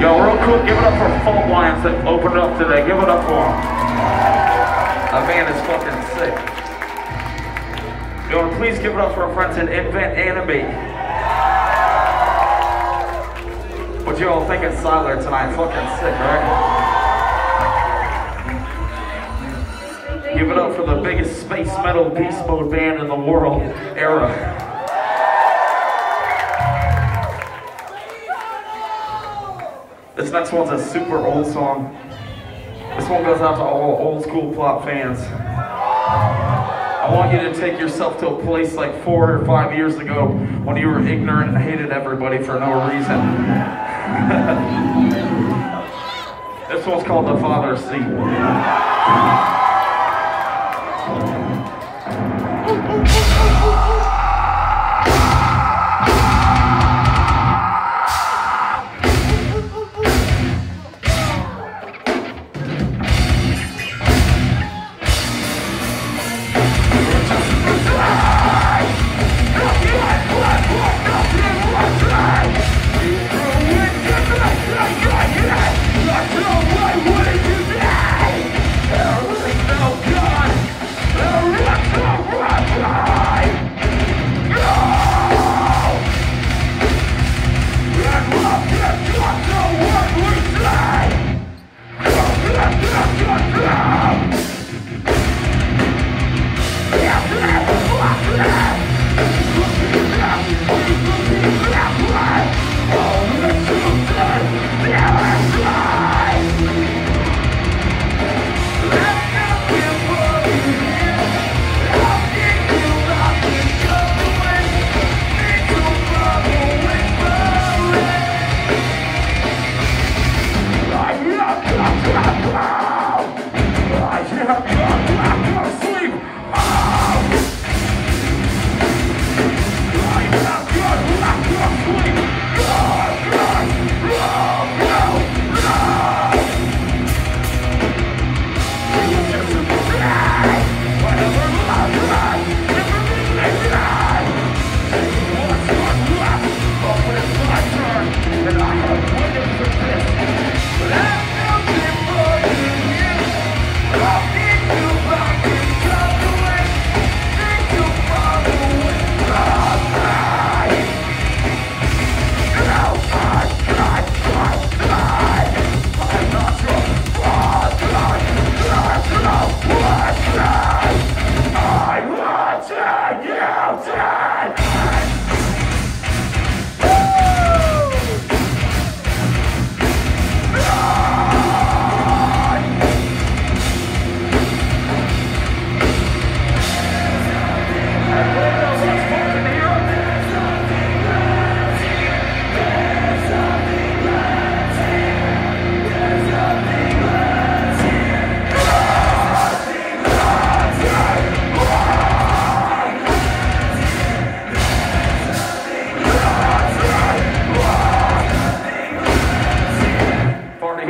Yo, real quick, give it up for Fault Lines that opened up today. Give it up for him. That man is fucking sick. Yo, please give it up for our friends at Invent Animate. What you all think of Sylar tonight? Fucking sick, right? Give it up for the biggest space metal beast mode band in the world Erra. This next one's a super old song. This one goes out to all old school plot fans. I want you to take yourself to a place like four or five years ago when you were ignorant and hated everybody for no reason. this one's called The Father's Seed. Bye.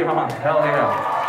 Party on, hell yeah.